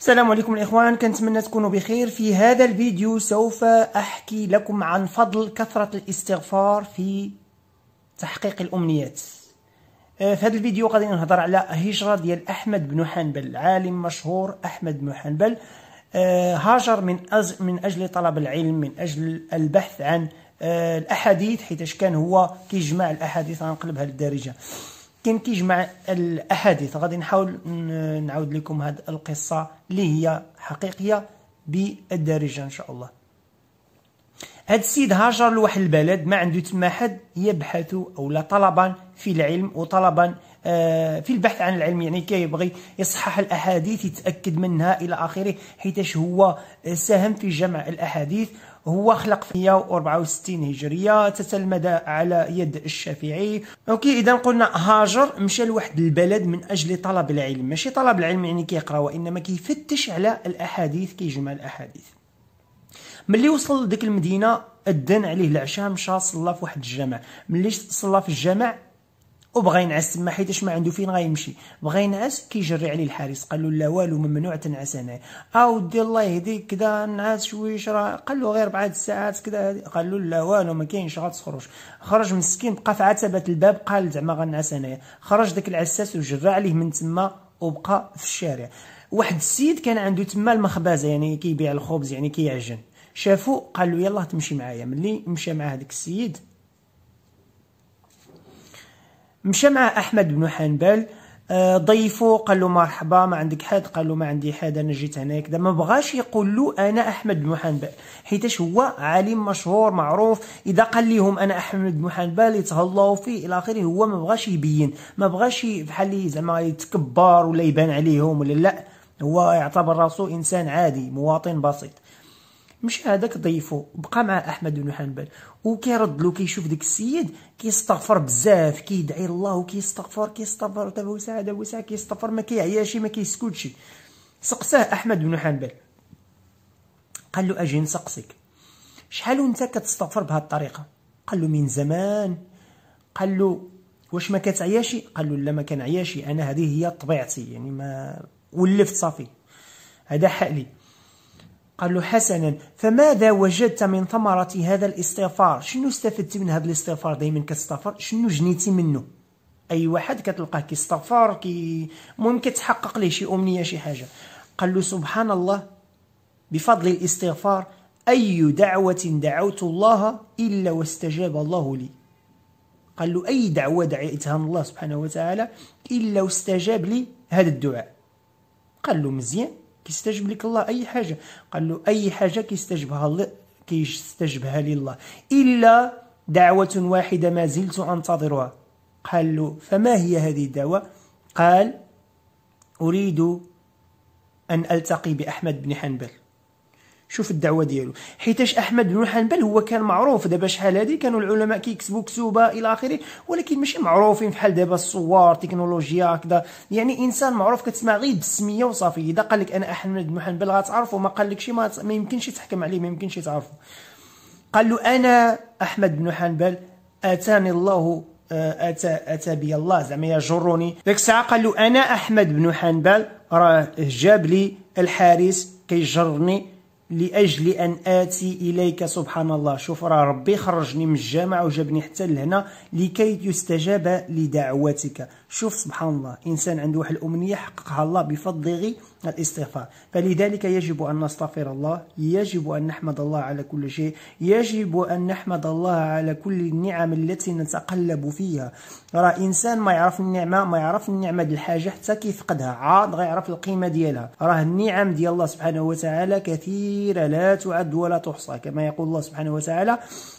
السلام عليكم الإخوان كنتمنى تكونوا بخير. في هذا الفيديو سوف أحكي لكم عن فضل كثرة الاستغفار في تحقيق الأمنيات. آه، في هذا الفيديو غادي نهضر على هجرة ديال أحمد بن حنبل عالم مشهور أحمد بن حنبل. آه، هاجر من من أجل طلب العلم من أجل البحث عن آه، الأحاديث حيث كان هو كيجمع الأحاديث غنقلبها للدارجة. كان كيجمع الأحاديث. غادي نحاول نعاود لكم هذه القصة اللي هي حقيقية بالدارجة إن شاء الله. هاد السيد هاجر لواحد البلد ما عنده تما حد يبحث أو لا طلبا في العلم وطلبا في البحث عن العلم يعني كيبغي يصحح الأحاديث يتأكد منها إلى آخره حيتاش هو ساهم في جمع الأحاديث. هو خلق في 164 هجرية تتلمذ على يد الشافعي. okay إذا قلنا هاجر مشى لواحد البلد من أجل طلب العلم. ماشي طلب العلم يعني كيقرأ وإنما كيفتش على الأحاديث كيجمع الأحاديث. ملي وصل لديك المدينة اذن عليه العشاء مشى صلى في واحد الجامع. ملي صلى في الجامع وبغى ينعس. تما حيتاش ما عنده فين غيمشي. بغى ينعس كيجري عليه الحارس. قال له لا والو ممنوع تنعس هنا اودي الله يهديك كذا نعس شويش راه قال له غير بعد ساعات كذا قال له لا والو ما كاينش غتخرج. خرج مسكين بقى في عتبة الباب قال زعما غنعس هنايا خرج داك العساس وجرى عليه من تما وبقى في الشارع. واحد السيد كان عنده تما المخبزه يعني كيبيع الخبز يعني كيعجن. شافو قال له يلاه تمشي معايا. ملي مشى مع هذاك السيد مشى مع أحمد بن حنبل آه، ضيفه قال له مرحبا ما عندك حد؟ قال له ما عندي حد أنا جيت هنا كذا ما بغاش يقول له أنا أحمد بن حنبل حيتاش هو عالم مشهور معروف. إذا قال لهم أنا أحمد بن حنبل يتهلاو فيه. إلى آخره هو ما بغاش يبين ما بغاش بحال زعما يتكبر ولا يبان عليهم ولا لا. هو يعتبر راسو إنسان عادي مواطن بسيط. مشى هذاك ضيفو بقى مع أحمد بن حنبل. وكيرد له كيشوف داك السيد كيستغفر بزاف كيدعي الله وكيستغفر كيستغفر دابا وسع دابا وسع كيستغفر ما كيعياش ما كيسكتش. سقساه أحمد بن حنبل. قال له أجي نسقسيك شحال وانت كتستغفر بهذه الطريقة؟ قال له من زمان. قال له واش ما كتعياشي قال له لا ما كنعياشي أنا هذه هي طبيعتي يعني ما ولفت صافي. هذا حالي قال له حسنا فماذا وجدت من ثمرة هذا الاستغفار؟ شنو استفدت من هذا الاستغفار دائما كتستغفر؟ شنو جنيتي منه؟ أي واحد كتلقاه كيستغفر كي المهم كتحقق ليه شي أمنية شي حاجة. قال له سبحان الله بفضل الاستغفار أي دعوة دعوت الله إلا واستجاب الله لي. قال له أي دعوة دعيتها الله سبحانه وتعالى إلا واستجاب لي هذا الدعاء؟ قال له مزيان. كيستجب لك الله أي حاجة. قال له أي حاجة كيستجبها كيستجبها لله. إلا دعوة واحدة ما زلت أنتظرها. قال له فما هي هذه الدعوة؟ قال أريد أن ألتقي بأحمد بن حنبل. شوف الدعوة ديالو. حيتاش أحمد بن حنبل هو كان معروف دابا شحال هادي؟ كانوا العلماء كيكتبوا كتوبه إلى آخره ولكن ماشي معروفين بحال دابا الصور تكنولوجيا هكذا. يعني إنسان معروف كتسمع غير بالسميه وصافي إذا قال لك أنا أحمد بن حنبل غتعرفه ما قال لك ما, ما يمكنش تحكم عليه ما يمكنش تعرفه قال له أنا أحمد بن حنبل أتاني الله آه، اتى أتى بي الله زعما يجرني. ديك الساعة قال له أنا أحمد بن حنبل راه جاب لي الحارس كيجرني لأجل أن آتي إليك سبحان الله. شوف راه ربي خرجني من الجامع وجابني حتى لهنا لكي يستجاب لدعوتك. شوف سبحان الله إنسان عنده واحد الأمنية حققها الله بفضل الاستغفار. فلذلك يجب أن نستغفر الله يجب أن نحمد الله على كل شيء يجب أن نحمد الله على كل النعم التي نتقلب فيها. راه إنسان ما يعرف النعمة ما يعرف النعمة ديال الحاجة حتى كيفقدها عاد غيعرف القيمة ديالها. راه النعم ديال الله سبحانه وتعالى كثيرة لا تعد ولا تحصى كما يقول الله سبحانه وتعالى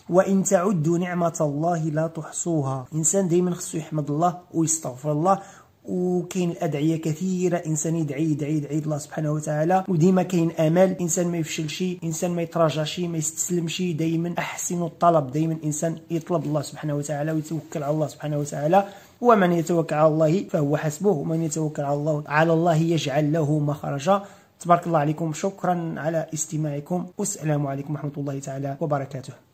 وإن تعدوا نعمة الله لا تحصوها. إنسان دائما خصو يحمد الله ويستغفر. الله. وكاين الأدعية كثيرة. إنسان يدعي يدعي يدعي الله سبحانه وتعالى. وديما كاين امل إنسان ما يفشلش إنسان ما يتراجعش ما يستسلمش دائما أحسن الطلب. دائما إنسان يطلب الله سبحانه وتعالى ويتوكل على الله سبحانه وتعالى. ومن يتوكل على الله فهو حسبه. ومن يتوكل على الله على الله يجعل له مخرجا. تبارك الله عليكم. شكرا على استماعكم. والسلام عليكم ورحمة الله تعالى وبركاته.